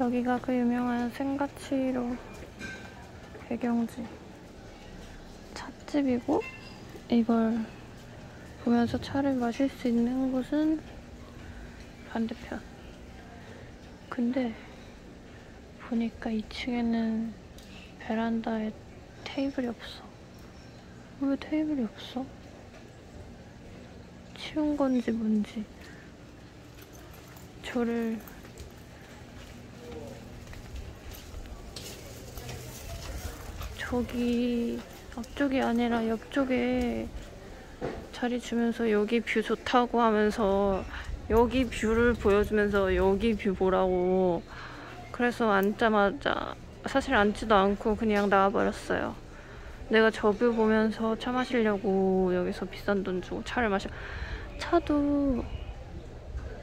여기가 그 유명한 생가치로 배경지 찻집이고 이걸 보면서 차를 마실 수 있는 곳은 반대편. 근데 보니까 2층에는 베란다에 테이블이 없어. 왜 테이블이 없어? 치운 건지 뭔지. 저를 저기 앞쪽이 아니라 옆쪽에 자리 주면서 여기 view 좋다고 하면서 여기 view를 보여주면서 여기 view 보라고 그래서 앉자마자 사실 앉지도 않고 그냥 나와버렸어요. 내가 저 view 보면서 차 마시려고 여기서 비싼 돈 주고 차를 마셔. 차도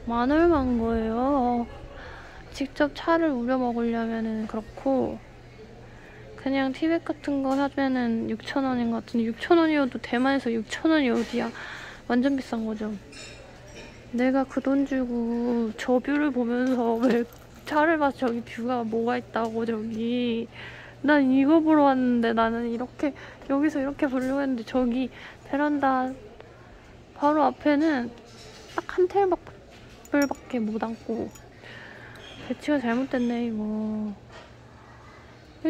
만 얼마인 거예요. 직접 차를 우려 먹으려면 그렇고 그냥 티백 같은 거 사면은 6,000원인 것 같은데 6,000원이어도 대만에서 6,000원이 어디야? 완전 비싼 거죠. 내가 그 돈 주고 저 view를 보면서 왜 차를 마셔 저기 view가 뭐가 있다고 저기. 난 이거 보러 왔는데 나는 이렇게 여기서 이렇게 보려고 했는데 저기 베란다 바로 앞에는 딱한 테이블밖에 못 앉고. 배치가 잘못됐네 이거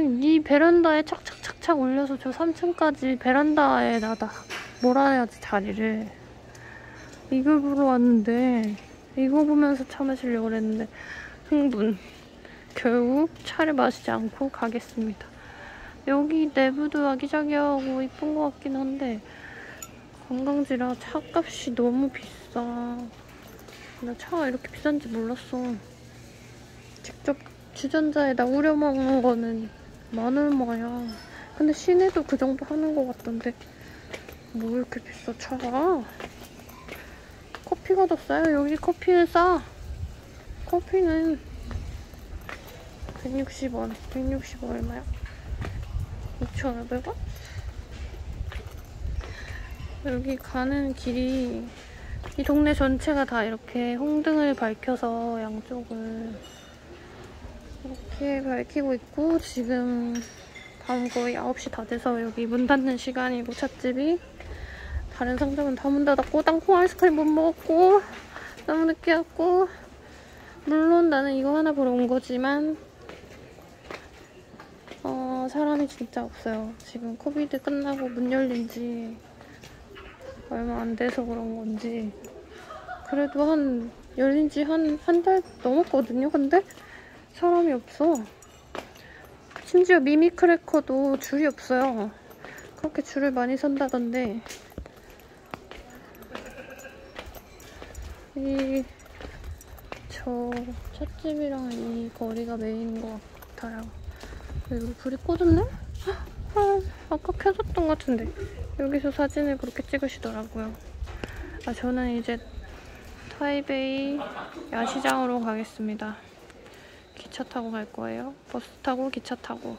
이 베란다에 착착착착 올려서 저 3층까지 베란다에 놔다 몰아야지 자리를. 이걸 보러 왔는데 이거 보면서 차 마시려고 그랬는데 흥분. 결국 차를 마시지 않고 가겠습니다. 여기 내부도 아기자기하고 이쁜 것 같긴 한데 관광지라 차값이 너무 비싸. 나 차가 이렇게 비싼지 몰랐어. 직접 주전자에다 우려 먹는 거는 만 얼마야. 근데 시내도 그 정도 하는 것 같던데. 뭐 이렇게 비싸, 차가? 커피가 더 싸요. 여기 커피는 싸. 커피는 160원. 160원 얼마야? 2,500원? 여기 가는 길이 이 동네 전체가 다 이렇게 홍등을 밝혀서 양쪽을 이렇게 밝히고 있고 지금 밤 거의 9시 다 돼서 여기 문 닫는 시간이고 찻집이 다른 상점은 다 문 닫았고 땅콩 아이스크림 못 먹었고 너무 늦게 왔고 물론 나는 이거 하나 보러 온 거지만 어, 사람이 진짜 없어요. 지금 코비드 끝나고 문 열린 지 얼마 안 돼서 그런 건지 그래도 한 열린 지 한 한 달 넘었거든요. 근데 사람이 없어. 심지어 미미크래커도 줄이 없어요. 그렇게 줄을 많이 선다던데 이 저 찻집이랑 이 거리가 메인인 것 같아요. 여기 불이 꺼졌네? 아, 아까 켜졌던 것 같은데 여기서 사진을 그렇게 찍으시더라고요. 아 저는 이제 타이베이 야시장으로 가겠습니다. 기차 타고 갈 거예요. 버스 타고 기차 타고.